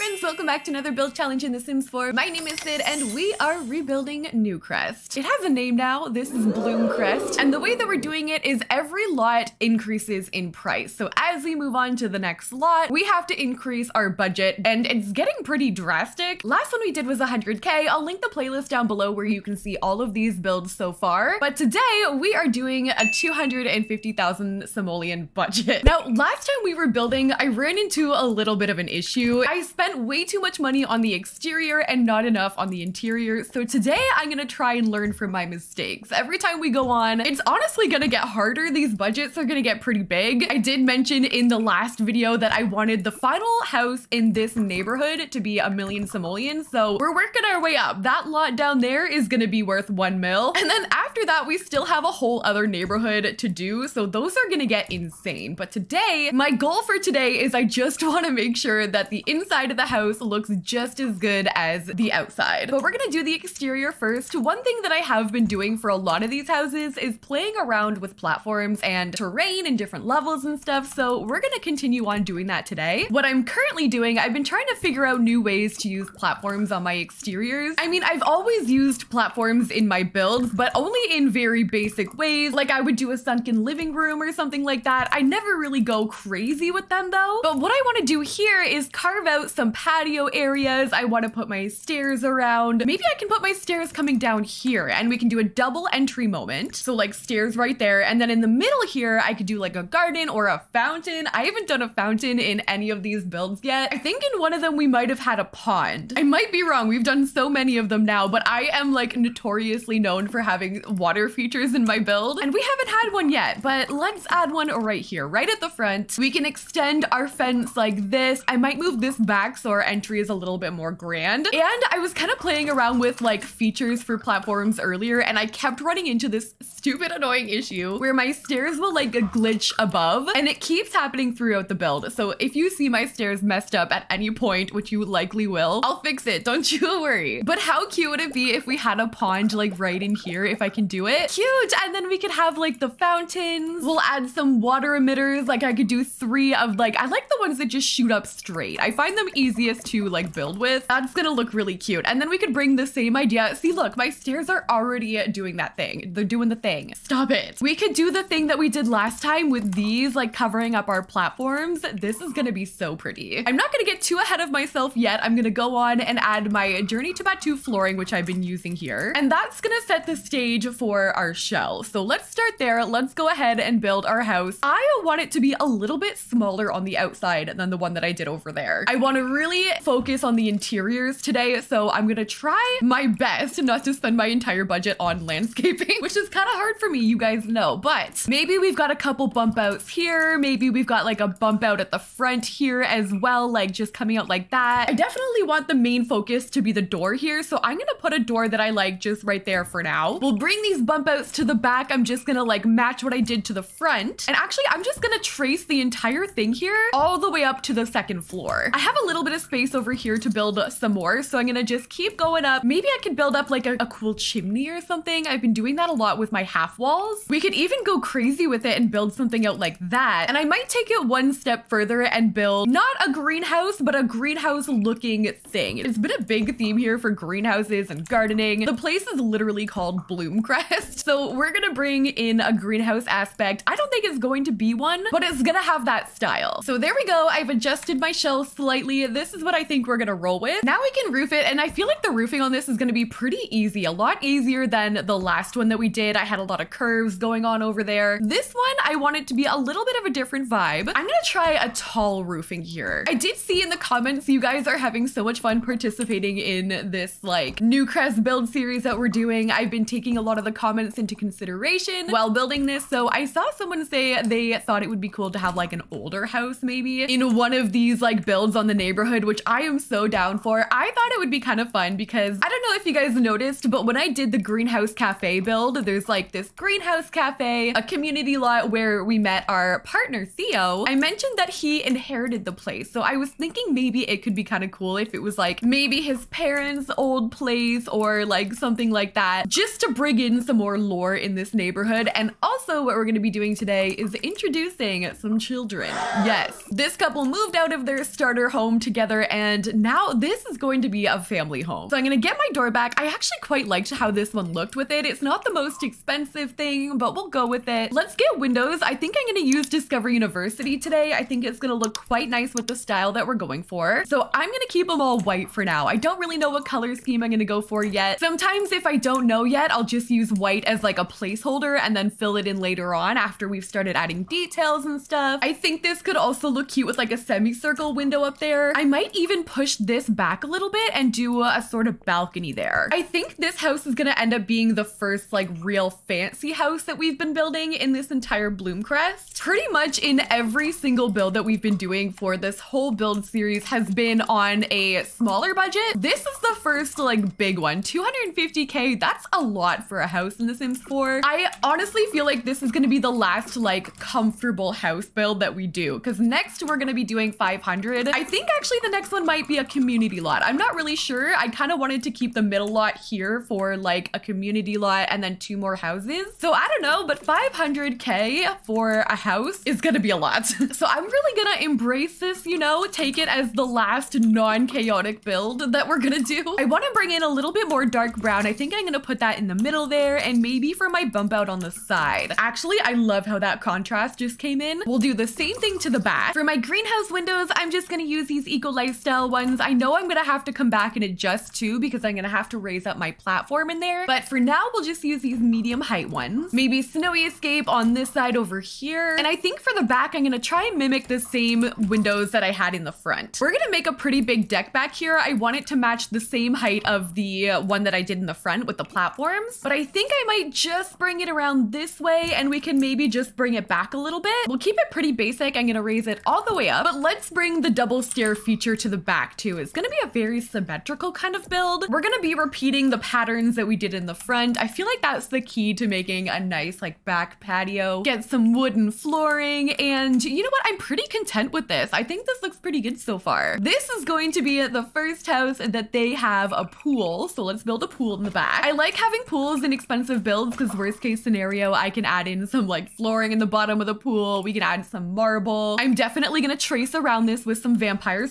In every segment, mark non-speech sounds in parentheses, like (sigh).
friends, welcome back to another build challenge in The Sims 4. My name is Syd and we are rebuilding Newcrest. It has a name now, this is Bloomcrest, and the way that we're doing it is every lot increases in price. So as we move on to the next lot, we have to increase our budget and it's getting pretty drastic. Last one we did was 100k. I'll link the playlist down below where you can see all of these builds so far. But today we are doing a 250,000 simoleon budget. (laughs) Now, last time we were building, I ran into a little bit of an issue. I spent way too much money on the exterior and not enough on the interior. So today I'm gonna try and learn from my mistakes. Every time we go on, it's honestly gonna get harder. These budgets are gonna get pretty big. I did mention in the last video that I wanted the final house in this neighborhood to be a million simoleons. So we're working our way up. That lot down there is gonna be worth one mil. And then after that, we still have a whole other neighborhood to do. So those are gonna get insane. But today, my goal for today is I just (laughs) wanna make sure that the inside of the house looks just as good as the outside. But we're gonna do the exterior first. One thing that I have been doing for a lot of these houses is playing around with platforms and terrain and different levels and stuff. So we're gonna continue on doing that today. What I'm currently doing, I've been trying to figure out new ways to use platforms on my exteriors. I mean, I've always used platforms in my builds, but only in very basic ways. Like I would do a sunken living room or something like that. I never really go crazy with them though. But what I wanna do here is carve out some patio areas. I want to put my stairs around. Maybe I can put my stairs coming down here and we can do a double entry moment. So like stairs right there. And then in the middle here, I could do like a garden or a fountain. I haven't done a fountain in any of these builds yet. I think in one of them we might have had a pond. I might be wrong. We've done so many of them now, but I am like notoriously known for having water features in my build. And we haven't had one yet, but let's add one right here, right at the front. We can extend our fence like this. I might move this back our entry is a little bit more grand. And I was kind of playing around with like features for platforms earlier and I kept running into this stupid annoying issue where my stairs will like glitch above and it keeps happening throughout the build. So if you see my stairs messed up at any point, which you likely will, I'll fix it. Don't (laughs) you worry. But how cute would it be if we had a pond like right in here if I can do it? Cute. And then we could have like the fountains. We'll add some water emitters. Like I could do three of like, I like the ones that just shoot up straight. I find them easiest to like build with. That's gonna look really cute. And then we could bring the same idea. See, look, my stairs are already doing that thing. They're doing the thing. Stop it. We could do the thing that we did last time with these like covering up our platforms. This is gonna be so pretty. I'm not gonna get too ahead of myself yet. I'm gonna go on and add my Journey to Batuu flooring, which I've been using here. And that's gonna set the stage for our shell. So let's start there. Let's go ahead and build our house. I want it to be a little bit smaller on the outside than the one that I did over there. I want to really focus on the interiors today, so I'm gonna try my best not to spend my entire budget on landscaping, (laughs) which is kind of hard for me, you guys know. But maybe we've got a couple bump outs here. Maybe we've got like a bump out at the front here as well, like just coming out like that. I definitely want the main focus to be the door here, so I'm gonna put a door that I like just right there for now. We'll bring these bump outs to the back. I'm just gonna like match what I did to the front. And actually, I'm just gonna trace the entire thing here all the way up to the second floor. I have a little bit of space over here to build some more, so I'm gonna just keep going up. Maybe I could build up like a, a cool chimney or something. I've been doing that a lot with my half walls. We could even go crazy with it and build something out like that. And I might take it one step further and build not a greenhouse, but a greenhouse looking thing. It's been a big theme here for greenhouses and gardening. The place is literally called Bloomcrest. (laughs) So we're gonna bring in a greenhouse aspect. I don't think it's going to be one, but it's gonna have that style. So there we go. I've adjusted my shell slightly. This is what I think we're gonna roll with. Now we can roof it. And I feel like the roofing on this is gonna be pretty easy, a lot easier than the last one that we did. I had a lot of curves going on over there. This one, I want it to be a little bit of a different vibe. I'm gonna try a tall roofing here. I did see in the comments you guys are having so much fun participating in this like Newcrest build series that we're doing. I've been taking a lot of the comments into consideration while building this. So I saw someone say they thought it would be cool to have like an older house maybe in one of these like builds on the neighborhood, which I am so down for. I thought it would be kind of fun because I don't know if you guys noticed, but when I did the greenhouse cafe build, there's like this greenhouse cafe, a community lot where we met our partner Theo. I mentioned that he inherited the place. So I was thinking maybe it could be kind of cool if it was like maybe his parents' old place or like something like that, just to bring in some more lore in this neighborhood. And also what we're going to be doing today is introducing some children. Yes, this couple moved out of their starter home together and now this is going to be a family home. So I'm gonna get my door back. I actually quite liked how this one looked with it. It's not the most expensive thing, but we'll go with it. Let's get windows. I think I'm gonna use Discover University today. I think it's gonna look quite nice with the style that we're going for. So I'm gonna keep them all white for now. I don't really know what color scheme I'm gonna go for yet. Sometimes if I don't know yet, I'll just use white as like a placeholder and then fill it in later on after we've started adding details and stuff. I think this could also look cute with like a semicircle window up there. I might even push this back a little bit and do a, a sort of balcony there. I think this house is gonna end up being the first like real fancy house that we've been building in this entire Bloomcrest. Pretty much in every single build that we've been doing for this whole build series has been on a smaller budget. This is the first like big one, 250k. That's a lot for a house in The Sims 4. I honestly feel like this is gonna be the last like comfortable house build that we do because next we're gonna be doing 500. I think actually the next one might be a community lot. I'm not really sure. I kind of wanted to keep the middle lot here for like a community lot and then two more houses. So I don't know, but 500k for a house is gonna be a lot. (laughs) so I'm really gonna embrace this, you know, take it as the last non-chaotic build that we're gonna do. I wanna bring in a little bit more dark brown. I think I'm gonna put that in the middle there and maybe for my bump out on the side. Actually, I love how that contrast just came in. We'll do the same thing to the back. For my greenhouse windows, I'm just gonna use these eco lifestyle ones. I know I'm gonna have to come back and adjust too because I'm gonna have to raise up my platform in there. But for now, we'll just use these medium height ones. Maybe snowy escape on this side over here. And I think for the back, I'm gonna try and mimic the same windows that I had in the front. We're gonna make a pretty big deck back here. I want it to match the same height of the one that I did in the front with the platforms. But I think I might just bring it around this way and we can maybe just bring it back a little bit. We'll keep it pretty basic. I'm gonna raise it all the way up, but let's bring the double stair feature to the back too. It's gonna be a very symmetrical kind of build. We're gonna be repeating the patterns that we did in the front. I feel like that's the key to making a nice like back patio. Get some wooden flooring and you know what? I'm pretty content with this. I think this looks pretty good so far. This is going to be the first house that they have a pool. So let's build a pool in the back. I like having pools in expensive builds because worst case scenario, I can add in some like flooring in the bottom of the pool. We can add some marble. I'm definitely gonna trace around this with some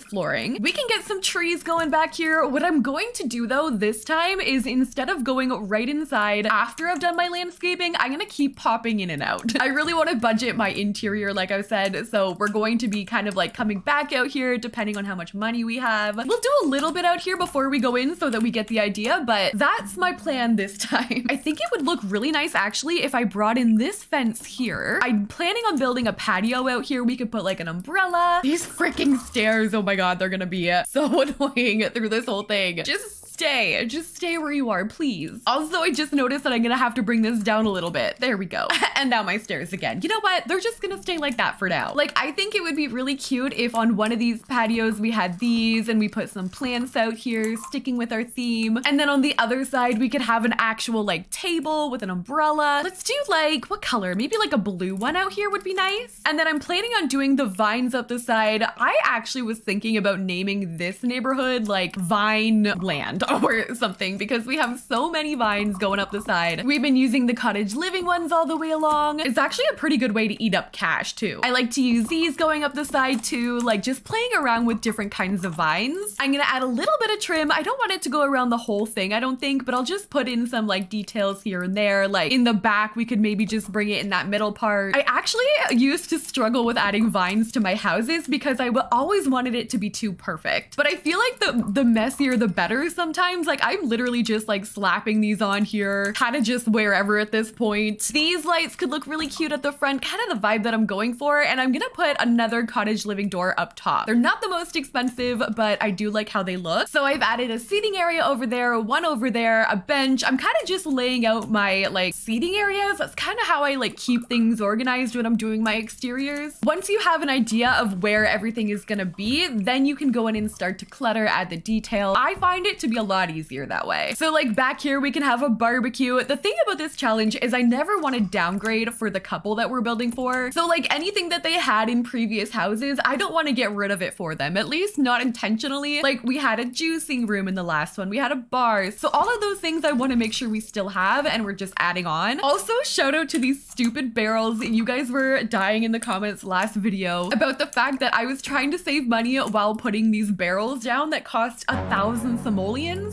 flooring. We can get some trees going back here. What I'm going to do though this time is instead of going right inside after I've done my landscaping, I'm gonna keep popping in and out. (laughs) I really want to budget my interior, like I said, so we're going to be kind of like coming back out here depending on how much money we have. We'll do a little bit out here before we go in so that we get the idea, but that's my plan this (laughs) time. I think it would look really nice actually if I brought in this fence here. I'm planning on building a patio out here. We could put like an umbrella. These freaking stairs, oh my god, they're gonna be (laughs) so annoying through this whole thing. Just stay. Just stay where you are, please. Also, I just noticed that I'm gonna have to bring this down a little bit. There we go. (laughs) and now my stairs again. You know what? They're just gonna stay like that for now. Like, I think it would be really cute if on one of these patios we had these and we put some plants out here sticking with our theme. And then on the other side, we could have an actual like table with an umbrella. Let's do like, what color? Maybe like a blue one out here would be nice. And then I'm planning on doing the vines up the side. I actually was thinking about naming this neighborhood like Vine Land (laughs) or something because we have so many vines going up the side. We've been using the cottage living ones all the way along. It's actually a pretty good way to eat up cash too. I like to use these going up the side too, like just playing around with different kinds of vines. I'm gonna add a little bit of trim. I don't want it to go around the whole thing, I don't think, but I'll just put in some like details here and there. Like in the back, we could maybe just bring it in that middle part. I actually used to struggle with adding vines to my houses because I always wanted it to be too perfect. But I feel like the, the messier the better sometimes. Like I'm literally just like slapping these on here, kind of just wherever at this point. These lights could look really cute at the front, kind of the vibe that I'm going for. And I'm gonna put another cottage living door up top. They're not the most expensive, but I do like how they look. So I've added a seating area over there, one over there, a bench. I'm kind of just laying out my like seating areas. That's kind of how I like keep things organized when I'm doing my exteriors. Once you have an idea of where everything is gonna be, then you can go in and start to clutter, add the detail. I find it to be a lot easier that way. So like back here, we can have a barbecue. The thing about this challenge is I never want to downgrade for the couple that we're building for. So like anything that they had in previous houses, I don't want to get rid of it for them, at least not intentionally. Like we had a juicing room in the last one, we had a bar. So all of those things I want to make sure we still have and we're just adding on. Also, shout out to these stupid barrels. You guys were dying in the comments last video about the fact that I was trying to save money while putting these barrels down that cost a thousand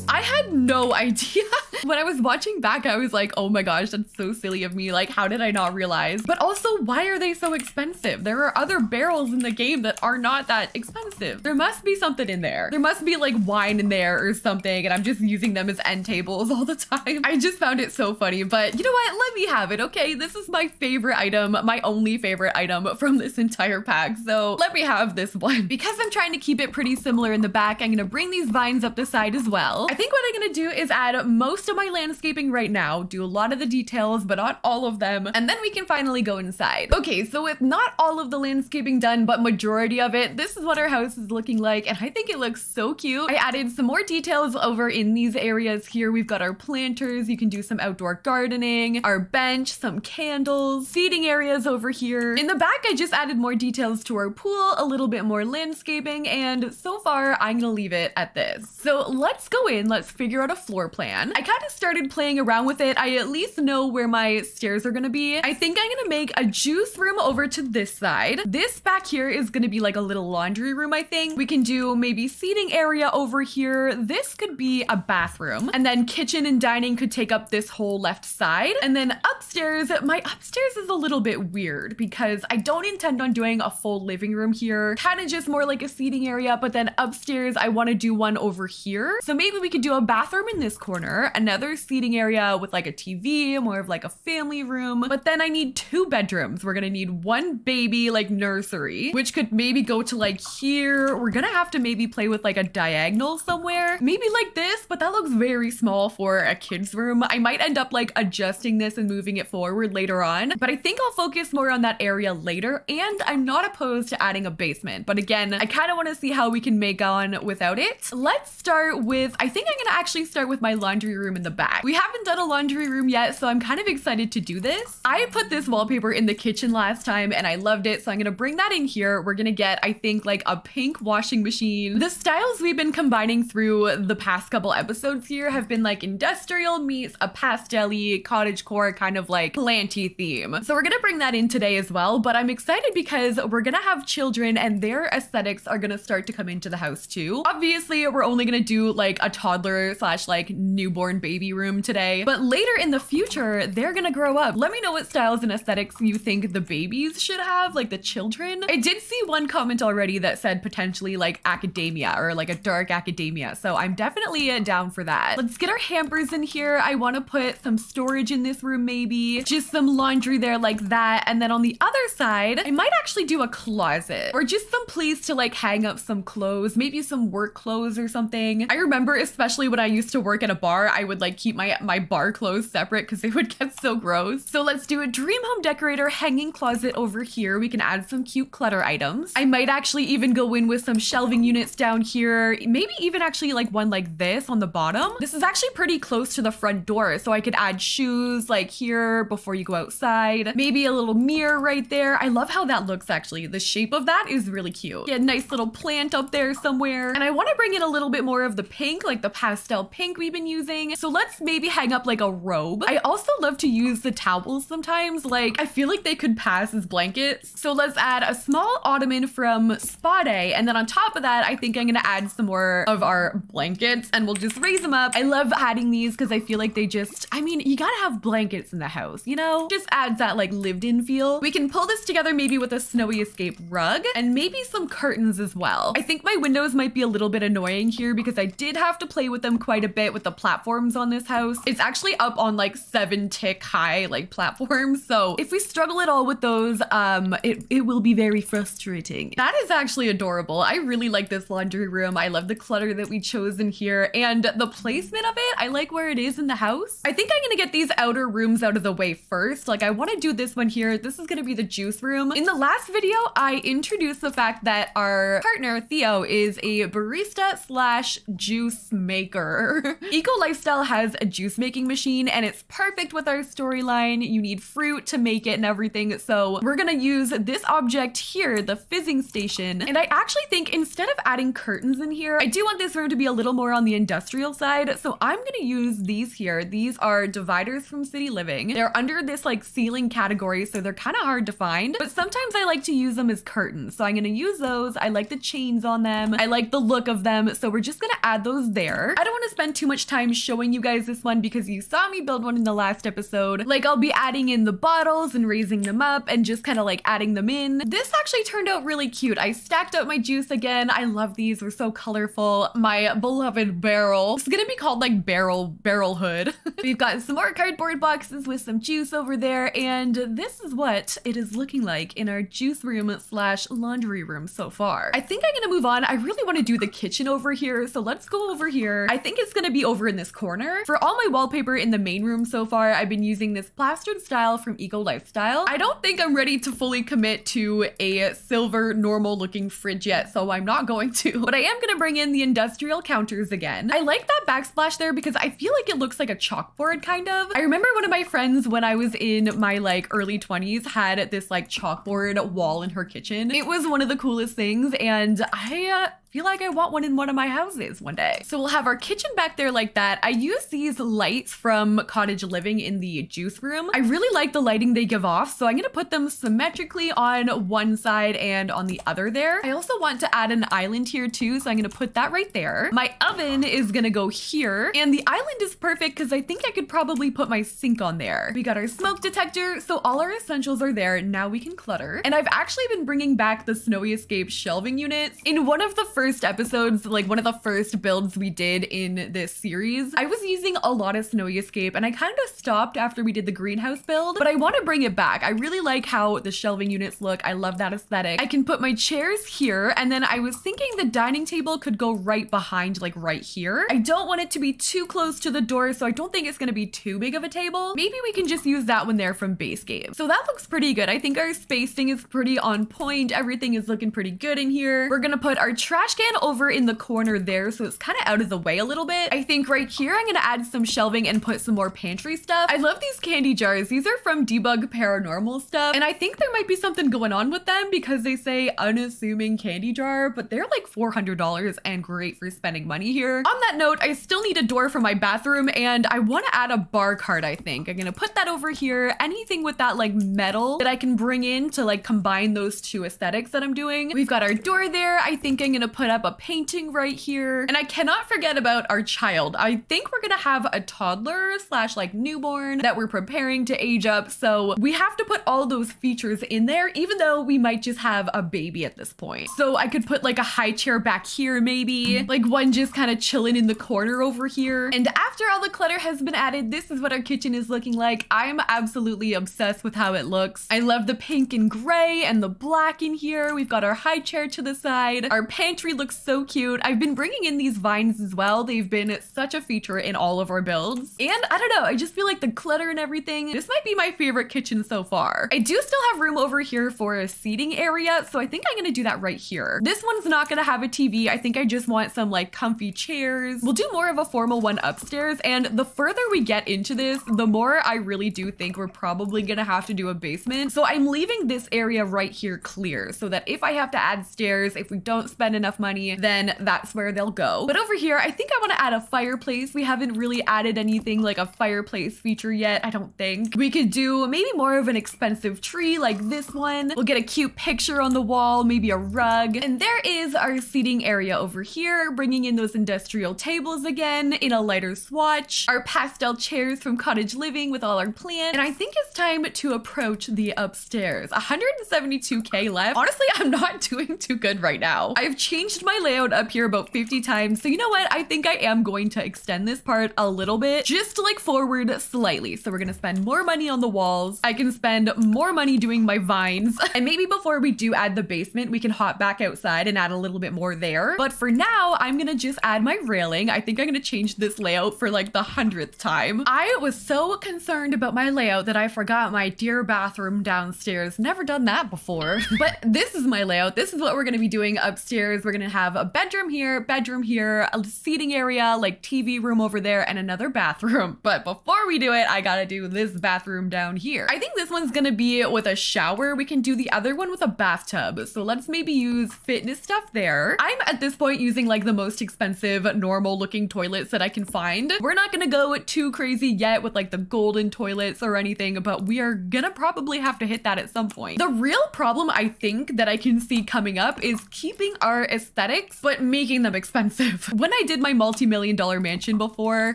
I had no (laughs) idea. when I was watching back, I was like, oh my gosh, that's so silly of me. Like, how did I not realize? But also, why are they so expensive? There are other barrels in the game that are not that expensive. There must be something in there. There must be like wine in there or something, and I'm just using them as end tables (laughs) all the time. I just found it so funny, but you know what? Let me have it, okay? This is my favorite item, my only favorite item from this entire pack, so let me have this one. (laughs) Because I'm trying to keep it pretty similar in the back, I'm gonna bring these vines up the side as well. I think what I'm gonna do is add most of my landscaping right now, do a lot of the details, but not all of them, and then we can finally go inside. Okay, so with not all of the landscaping done, but majority of it, this is what our house is looking like, and I think it looks so cute. I added some more details over in these areas here. We've got our planters, you can do some outdoor gardening, our bench, some candles, seating areas over here. In the back, I just added more details to our pool, a little bit more landscaping, and so far, I'm gonna leave it at this. So let's go in, let's figure out a floor plan. I kind of started playing around with it. I at least know where my stairs are gonna be. I think I'm gonna make a juice room over to this side. This back here is gonna be like a little laundry room, I think. We can do maybe seating area over here. This could be a bathroom. And then kitchen and dining could take up this whole left side. And then upstairs, my upstairs is a little bit weird because I don't intend on doing a full living room here. Kind of just more like a seating area, but then upstairs, I want to do one over here. So maybe we could do a bathroom in this corner, another seating area with like a TV, more of like a family room. But then I need two bedrooms. We're gonna need one baby like nursery, which could maybe go to like here. We're gonna have to maybe play with like a diagonal somewhere. Maybe like this, but that looks very small for a kid's room. I might end up like adjusting this and moving it forward later on, but I think I'll focus more on that area later. And I'm not opposed to adding a basement. But again, I kind of want to see how we can make on without it. Let's start with, I think I'm gonna actually start with my laundry room in the back. We haven't done a laundry room yet, so I'm kind of excited to do this. I put this wallpaper in the kitchen last time and I loved it, so I'm gonna bring that in here. We're gonna get, I think, like a pink washing machine. The styles we've been combining through the past couple episodes here have been like industrial meets a pastel cottage core kind of like planty theme. So we're gonna bring that in today as well, but I'm excited because we're gonna have children and their aesthetics are gonna start to come into the house too. Obviously, we're only gonna do like a toddler slash like newborn baby room today, but later in the future, they're gonna grow up. Let me know what styles and aesthetics you think the babies should have, like the children. I did see one comment already that said potentially like academia or like a dark academia, so I'm definitely uh, down for that. Let's get our hampers in here. I wanna put some storage in this room maybe, just some laundry there like that, and then on the other side, I might actually do a closet or just some place to like hang up some clothes, maybe some work clothes or something. I remember especially when I used to work at a bar, I would like keep my, my bar clothes separate because they would get so gross. So let's do a dream home decorator hanging closet over here. We can add some cute clutter items. I might actually even go in with some shelving units down here, maybe even actually like one like this on the bottom. This is actually pretty close to the front door, so I could add shoes like here before you go outside. Maybe a little mirror right there. I love how that looks actually. The shape of that is really cute. Yeah, nice little plant up there somewhere. And I want to bring in a little bit more of the pink, like the pastel pink we've been using. So let's maybe hang up like a robe. I also love to use the towels sometimes. Like I feel like they could pass as blankets. So let's add a small ottoman from Spa Day. And then on top of that, I think I'm gonna add some more of our blankets and we'll just raise them up. I love adding these because I feel like they just, I mean, you gotta have blankets in the house, you know? Just adds that like lived in feel. We can pull this together maybe with a snowy escape rug and maybe some curtains as well. I think my windows might be a little bit annoying here because I did have to play with them quite a bit with the platforms on this house. It's actually up on like seven tick high like platforms. So if we struggle at all with those, um, it, it will be very frustrating. That is actually adorable. I really like this laundry room. I love the clutter that we chose in here and the placement of it. I like where it is in the house. I think I'm gonna get these outer rooms out of the way first. Like I wanna do this one here. This is gonna be the juice room. In the last video, I introduced the fact that our partner, Theo, is a barista slash juice juice maker. (laughs) Eco Lifestyle has a juice making machine and it's perfect with our storyline. You need fruit to make it and everything. So we're gonna use this object here, the fizzing station. And I actually think instead of adding curtains in here, I do want this room to be a little more on the industrial side. So I'm gonna use these here. These are dividers from City Living. They're under this like ceiling category, so they're kind of hard to find, but sometimes I like to use them as curtains. So I'm gonna use those. I like the chains on them. I like the look of them. So we're just gonna add those there. I don't wanna spend too much time showing you guys this one because you saw me build one in the last episode. Like I'll be adding in the bottles and raising them up and just kind of like adding them in. This actually turned out really cute. I stacked up my juice again. I love these. They're so colorful. My beloved barrel. It's gonna be called like barrel barrel hood. (laughs) We've got some more cardboard boxes with some juice over there and this is what it is looking like in our juice room slash laundry room so far. I think I'm gonna move on. I really want to do the kitchen over here so let's go over here. I think it's gonna be over in this corner. For all my wallpaper in the main room so far I've been using this plastered style from Eco Lifestyle. I don't think I'm ready to fully commit to a silver normal looking fridge yet so I'm not going to (laughs) but I am gonna bring in the industrial counters again. I like that backsplash there because I feel like it looks like a chalkboard kind of. I remember one of my friends when I was in my like early 20s had this like chalkboard wall in her kitchen. It was one of the coolest things and I uh, feel like I want one in one of my houses one day. So we'll have our kitchen back there like that. I use these lights from Cottage Living in the juice room. I really like the lighting they give off, so I'm gonna put them symmetrically on one side and on the other there. I also want to add an island here too, so I'm gonna put that right there. My oven is gonna go here, and the island is perfect because I think I could probably put my sink on there. We got our smoke detector, so all our essentials are there. Now we can clutter. And I've actually been bringing back the Snowy Escape shelving units. In one of the first first episodes, like one of the first builds we did in this series, I was using a lot of Snowy Escape and I kind of stopped after we did the greenhouse build, but I want to bring it back. I really like how the shelving units look. I love that aesthetic. I can put my chairs here and then I was thinking the dining table could go right behind like right here. I don't want it to be too close to the door, so I don't think it's going to be too big of a table. Maybe we can just use that one there from base game. So that looks pretty good. I think our spacing is pretty on point. Everything is looking pretty good in here. We're going to put our trash can over in the corner there, so it's kind of out of the way a little bit. I think right here, I'm gonna add some shelving and put some more pantry stuff. I love these candy jars. These are from Debug Paranormal stuff, and I think there might be something going on with them because they say unassuming candy jar, but they're like $400 and great for spending money here. On that note, I still need a door for my bathroom, and I want to add a bar cart, I think. I'm gonna put that over here. Anything with that like metal that I can bring in to like combine those two aesthetics that I'm doing. We've got our door there. I think I'm gonna put up a painting right here. And I cannot forget about our child. I think we're gonna have a toddler slash like newborn that we're preparing to age up. So we have to put all those features in there, even though we might just have a baby at this point. So I could put like a high chair back here, maybe like one just kind of chilling in the corner over here. And after all the clutter has been added, this is what our kitchen is looking like. I'm absolutely obsessed with how it looks. I love the pink and gray and the black in here. We've got our high chair to the side. Our pantry looks so cute. I've been bringing in these vines as well. They've been such a feature in all of our builds. And I don't know, I just feel like the clutter and everything, this might be my favorite kitchen so far. I do still have room over here for a seating area, so I think I'm gonna do that right here. This one's not gonna have a TV. I think I just want some like comfy chairs. We'll do more of a formal one upstairs, and the further we get into this, the more I really do think we're probably gonna have to do a basement. So I'm leaving this area right here clear so that if I have to add stairs, if we don't spend enough money, then that's where they'll go. But over here, I think I want to add a fireplace. We haven't really added anything like a fireplace feature yet, I don't think. We could do maybe more of an expensive tree like this one. We'll get a cute picture on the wall, maybe a rug. And there is our seating area over here, bringing in those industrial tables again in a lighter swatch. Our pastel chairs from Cottage Living with all our plants. And I think it's time to approach the upstairs. 172k left. Honestly, I'm not (laughs) doing too good right now. I've changed my layout up here about 50 times. So you know what? I think I am going to extend this part a little bit just like forward slightly. So we're to spend more money on the walls. I can spend more money doing my vines. (laughs) And maybe before we do add the basement, we can hop back outside and add a little bit more there. But for now, I'm to just add my railing. I think I'm to change this layout for like the hundredth time. I was so concerned about my layout that I forgot my dear bathroom downstairs. Never done that before. (laughs) but this is my layout. This is what we're to be doing upstairs. We're going gonna have a bedroom here, bedroom here, a seating area, like TV room over there, and another bathroom. (laughs) But before we do it, I gotta do this bathroom down here. I think this one's gonna be with a shower. We can do the other one with a bathtub. So let's maybe use fitness stuff there. I'm at this point using like the most expensive normal looking toilets that I can find. We're not gonna go too crazy yet with like the golden toilets or anything, but we are gonna probably have to hit that at some point. The real problem I think that I can see coming up is keeping our aesthetics, but making them expensive. (laughs) When I did my multi-million dollar mansion before,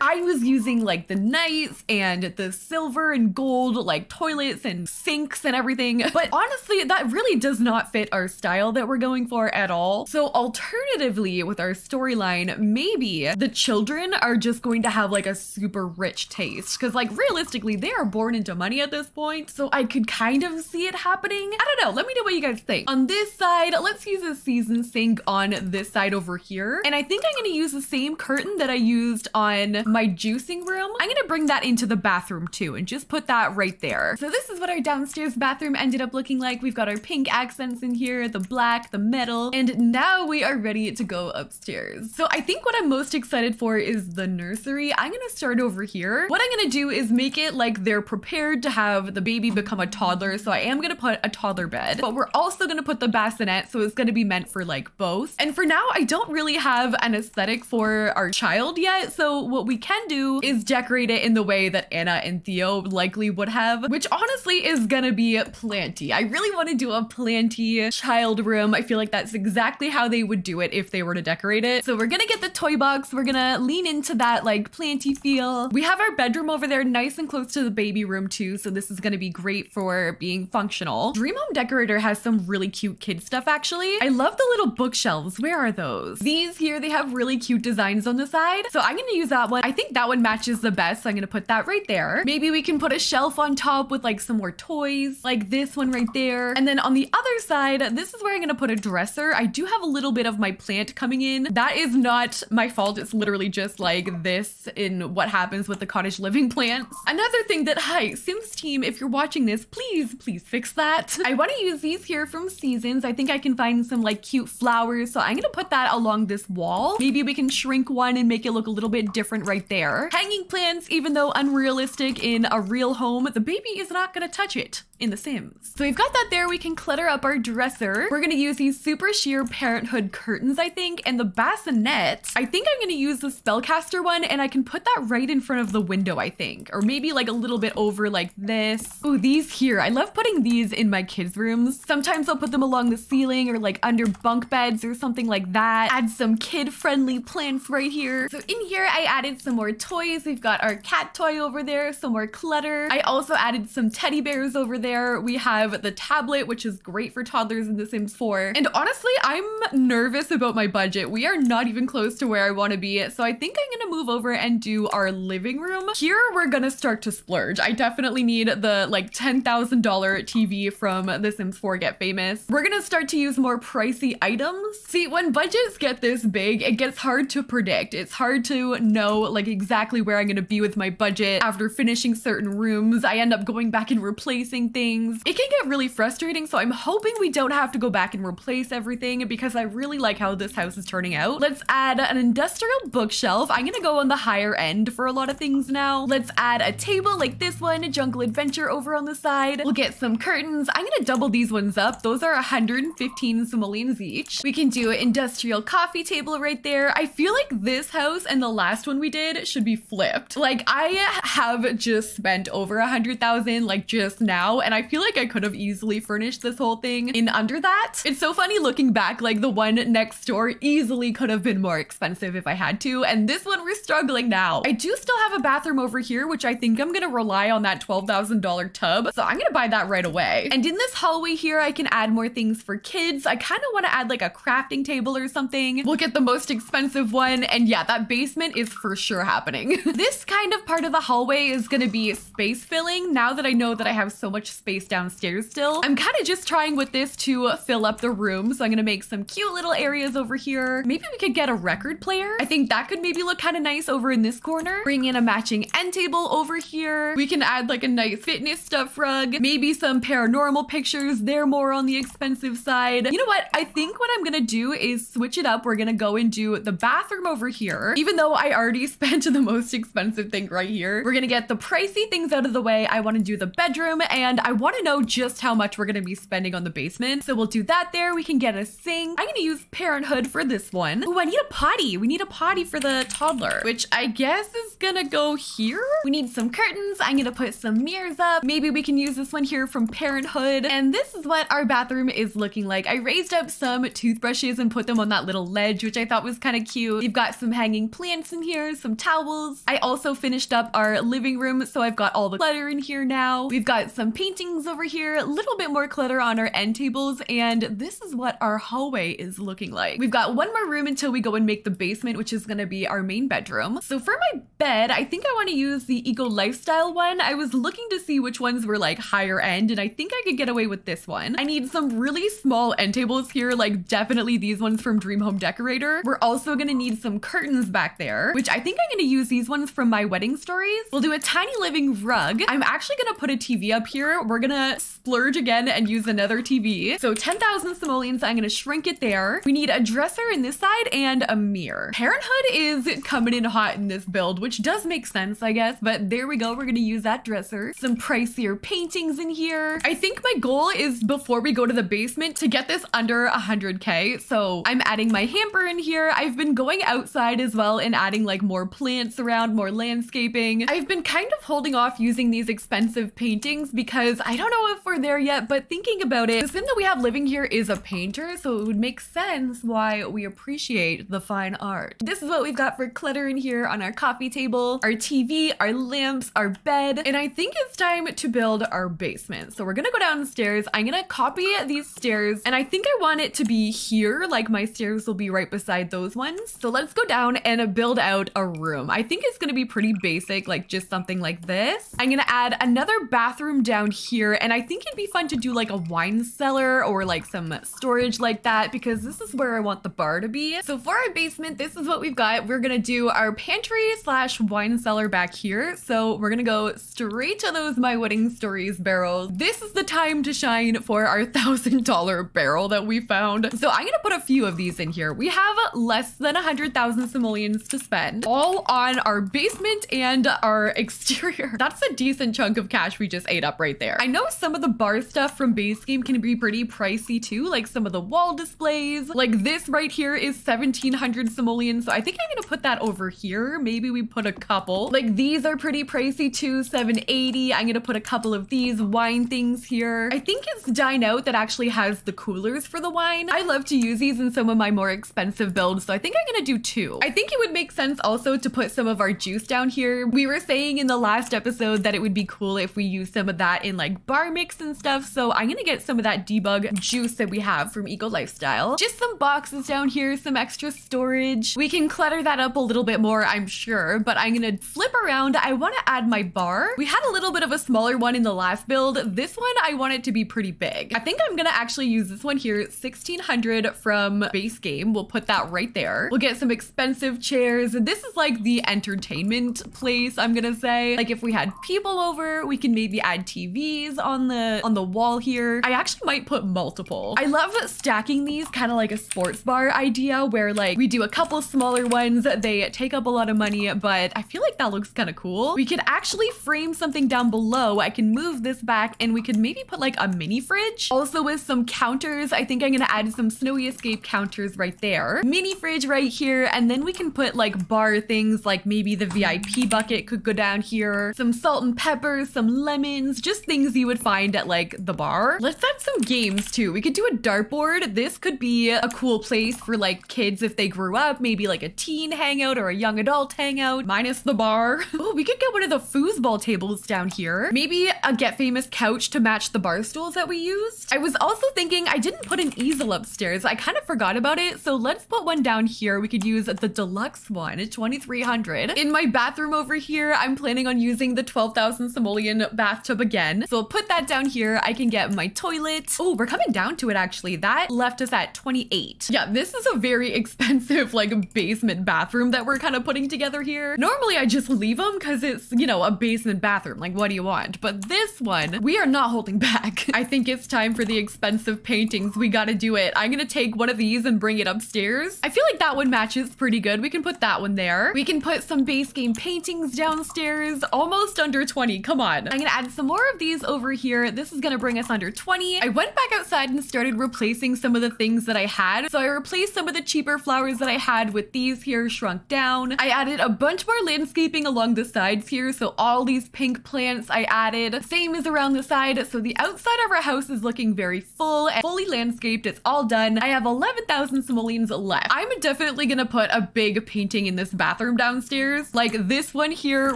I was using like the nice and the silver and gold like toilets and sinks and everything. (laughs) But honestly, that really does not fit our style that we're going for at all. So alternatively, with our storyline, maybe the children are just going to have like a super rich taste. Cause like realistically, they are born into money at this point. So I could kind of see it happening. I don't know. Let me know what you guys think. On this side, let's use a season sink on this side over here. And I think I'm gonna use the same curtain that I used on my juicing room. I'm gonna bring that into the bathroom too and just put that right there. So this is what our downstairs bathroom ended up looking like. We've got our pink accents in here, the black, the metal, and now we are ready to go upstairs. So I think what I'm most excited for is the nursery. I'm gonna start over here. What I'm gonna do is make it like they're prepared to have the baby become a toddler. So I am gonna put a toddler bed, but we're also gonna put the bassinet. So it's gonna be meant for like both. And for now, I don't really have an aesthetic for our child yet. So what we can do is decorate it in the way that Anna and Theo likely would have, which honestly is gonna be planty. I really want to do a planty child room. I feel like that's exactly how they would do it if they were to decorate it. So we're gonna get the toy box. We're gonna lean into that like planty feel. We have our bedroom over there nice and close to the baby room too. So this is gonna be great for being functional. Dream Home Decorator has some really cute kid stuff actually. I love the little bookshelves. Where are those? These here, they have really cute designs on the side. So I'm gonna use that one. I think that one matches the best. So I'm gonna put that right there. Maybe we can put a shelf on top with like some more toys, like this one right there. And then on the other side, this is where I'm gonna put a dresser. I do have a little bit of my plant coming in. That is not my fault. It's literally just like this in what happens with the cottage living plants. Another thing that, hi, Sims team, if you're watching this, please, please fix that. I wanna use these here from Seasons. I think I can find some like cute flowers. So I'm gonna put that along this wall. Maybe we can shrink one and make it look a little bit different right there. Hanging plants, even though unrealistic in a real home, the baby is not gonna touch it in The Sims. So we've got that there. We can clutter up our dresser. We're gonna use these super sheer parenthood curtains, I think, and the bassinet. I think I'm gonna use the spellcaster one and I can put that right in front of the window, I think. Or maybe like a little bit over like this. Oh, these here. I love putting these in my kids' rooms. Sometimes I'll put them along the ceiling or like under bunk beds or something like that. Add some kid-friendly plants right here. So in here, I added some more toys. We've got our cat toy over there, some more clutter. I also added some teddy bears over there. We have the tablet, which is great for toddlers in The Sims 4. And honestly, I'm nervous about my budget. We are not even close to where I want to be. So I think I'm going to move over and do our living room. Here, we're going to start to splurge. I definitely need the like $10,000 TV from The Sims 4 Get Famous. We're going to start to use more pricey items. See, when budgets get this big, it gets hard to predict. It's hard to know like exactly where I'm going to be with my budget after finishing certain rooms. I end up going back and replacing things. It can get really frustrating, so I'm hoping we don't have to go back and replace everything because I really like how this house is turning out. Let's add an industrial bookshelf. I'm gonna go on the higher end for a lot of things now. Let's add a table like this one, a jungle adventure over on the side. We'll get some curtains. I'm gonna double these ones up. Those are 115 simoleons each. We can do an industrial coffee table right there. I feel like this house and the last one we did should be flipped. Like I have just spent over a hundred thousand like just now and I feel like I could have easily furnished this whole thing in under that. It's so funny looking back like the one next door easily could have been more expensive if I had to and this one we're struggling now. I do still have a bathroom over here which I think I'm gonna rely on that $12,000 tub so I'm gonna buy that right away. And in this hallway here I can add more things for kids. I kind of want to add like a crafting table or something. We'll get the most expensive one and yeah that basement is for sure happening. (laughs) this kind of part of the hallway is gonna be space filling now that I know that I have so much space downstairs still. I'm kind of just trying with this to fill up the room. So I'm gonna make some cute little areas over here. Maybe we could get a record player. I think that could maybe look kind of nice over in this corner. Bring in a matching end table over here. We can add like a nice fitness stuff rug, maybe some paranormal pictures. They're more on the expensive side. You know what? I think what I'm gonna do is switch it up. We're gonna go and do the bathroom over here. Even though I already (laughs) spent the most expensive thing right here, we're gonna get the pricey things out of the way. I wanna do the bedroom and I wanna know just how much we're gonna be spending on the basement. So we'll do that there. We can get a sink. I'm gonna use Parenthood for this one. Oh, I need a potty. We need a potty for the toddler, which I guess is gonna go here. We need some curtains. I'm gonna put some mirrors up. Maybe we can use this one here from Parenthood. And this is what our bathroom is looking like. I raised up some toothbrushes and put them on that little ledge, which I thought was kind of cute. You've got some hanging plants in here, some towels. I also finished up our living room, so I've got all the clutter in here now. We've got some paintings over here, a little bit more clutter on our end tables, and this is what our hallway is looking like. We've got one more room until we go and make the basement, which is gonna be our main bedroom. So for my bed, I think I wanna use the Eco Lifestyle one. I was looking to see which ones were like higher end, and I think I could get away with this one. I need some really small end tables here, like definitely these ones from Dream Home Decorator. We're also gonna need some curtains back there, which I think I'm gonna use these ones from my wedding stories. We'll do a tiny living rug. I'm actually gonna put a TV up here. We're gonna splurge again and use another TV. So 10,000 simoleons, I'm gonna shrink it there. We need a dresser in this side and a mirror. Parenthood is coming in hot in this build, which does make sense, I guess, but there we go. We're gonna use that dresser. Some pricier paintings in here. I think my goal is before we go to the basement to get this under 100k. So I'm adding my hamper in here. I've been going outside as well and adding like more plants around, more landscaping. I've been kind of holding off using these expensive paintings because I don't know if we're there yet, but thinking about it, the sim that we have living here is a painter, so it would make sense why we appreciate the fine art. This is what we've got for clutter in here on our coffee table, our TV, our lamps, our bed, and I think it's time to build our basement. So we're gonna go downstairs. I'm gonna copy these stairs, and I think I want it to be here, like my stairs will be right beside those ones. So let's go down and build out a room. I think it's gonna be pretty basic, like just something like this. I'm gonna add another bathroom down here, and I think it'd be fun to do like a wine cellar or like some storage like that because this is where I want the bar to be. So for our basement, this is what we've got. We're gonna do our pantry slash wine cellar back here. So we're gonna go straight to those My Wedding Stories barrels. This is the time to shine for our (laughs) thousand dollar barrel that we found. So I'm gonna put a few of these in here. We have less than a hundred thousand simoleons to spend all on our basement and our (laughs) exterior. That's a decent chunk of cash we just ate up right there. I know some of the bar stuff from base game can be pretty pricey too, like some of the wall displays. Like this right here is 1700 simoleons. So I think I'm gonna put that over here. Maybe we put a couple. Like these are pretty pricey too, 780. I'm gonna put a couple of these wine things here. I think it's Dine Out that actually has the coolers for the wine. I love to use these in some of my more expensive builds, so I think I'm gonna do two. I think it would make sense also to put some of our juice down here. We were saying in the last episode that it would be cool if we use some of that in like bar mix and stuff, so I'm gonna get some of that debug juice that we have from Eco Lifestyle. Just some boxes down here, some extra storage. We can clutter that up a little bit more, I'm sure, but I'm gonna flip around. I wanna add my bar. We had a little bit of a smaller one in the last build. This one, I want it to be pretty big. I think I'm gonna actually use this one here, 1600 from base game. We'll put that right there. We'll get some expensive chairs. This is like the entertainment place, I'm gonna say. Like if we had people over, we can maybe add On the on the wall here. I actually might put multiple. I love stacking these kind of like a sports bar idea where like we do a couple smaller ones. They take up a lot of money, but I feel like that looks kind of cool. We could actually frame something down below. I can move this back and we could maybe put like a mini fridge. Also with some counters, I think I'm gonna add some snowy escape counters right there. Mini fridge right here. And then we can put like bar things like maybe the VIP bucket could go down here. Some salt and pepper, some lemons, just things you would find at like the bar. Let's add some games too. We could do a dartboard. This could be a cool place for like kids if they grew up, maybe like a teen hangout or a young adult hangout, minus the bar. (laughs) oh, we could get one of the foosball tables down here. Maybe a get famous couch to match the bar stools that we used. I was also thinking I didn't put an easel upstairs. I kind of forgot about it. So let's put one down here. We could use the deluxe one at 2300. In my bathroom over here, I'm planning on using the 12,000 simoleon bathtub again. So I'll put that down here. I can get my toilet. Oh, we're coming down to it actually. That left us at 28. Yeah, this is a very (laughs) expensive like basement bathroom that that we're kind of putting together here. Normally I just leave them because it's, you know, a basement bathroom. Like what do you want? But this one, we are not holding back. (laughs) I think it's time for the expensive paintings. We gotta do it. I'm gonna take one of these and bring it upstairs. I feel like that one matches pretty good. We can put that one there. We can put some base game paintings downstairs, almost under 20. Come on. I'm gonna add some more of these over here. This is gonna bring us under 20. I went back outside and started replacing some of the things that I had. So I replaced some of the cheaper flowers that I had with these here shrunk down. I added a bunch more landscaping along the sides here. So all these pink plants I added. Same as around the side. So the outside of our house is looking very full and fully landscaped. It's all done. I have 11,000 simoleons left. I'm definitely gonna put a big painting in this bathroom downstairs. Like this one here,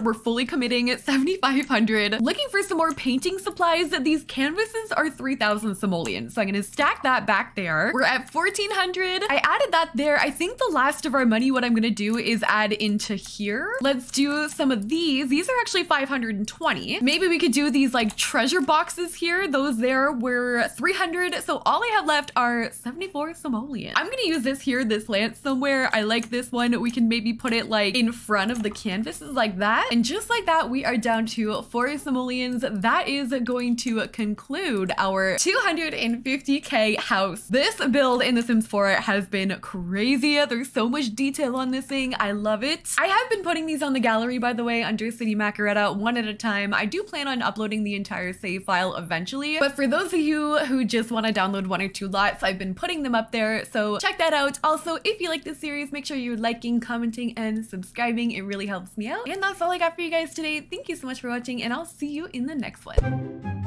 we're fully committing at 7,500. Looking for some more painting supplies. These canvases are 3,000 simoleons. So I'm gonna stack that back there. We're at 1,400. I added that there. I think the last of our money, what I'm gonna do is add into here. Let's do some of these. These are actually 520. Maybe we could do these like treasure boxes here. Those there were 300. So all I have left are 74 simoleons. I'm gonna use this here, this lance somewhere. I like this one. We can maybe put it like in front of the canvases like that. And just like that, we are down to four simoleons. That is going to conclude our 250k house. This build in The Sims 4 has been crazy. There's so much detail on this thing. I love it. I have been putting these on the gallery, by the way, under Sydney Macoretta one at a time. I do plan on uploading the entire save file eventually, but for those of you who just want to download one or two lots, I've been putting them up there, so check that out. Also, if you like this series, make sure you're liking, commenting, and subscribing. It really helps me out. And that's all I got for you guys today. Thank you so much for watching, and I'll see you in the next one. Música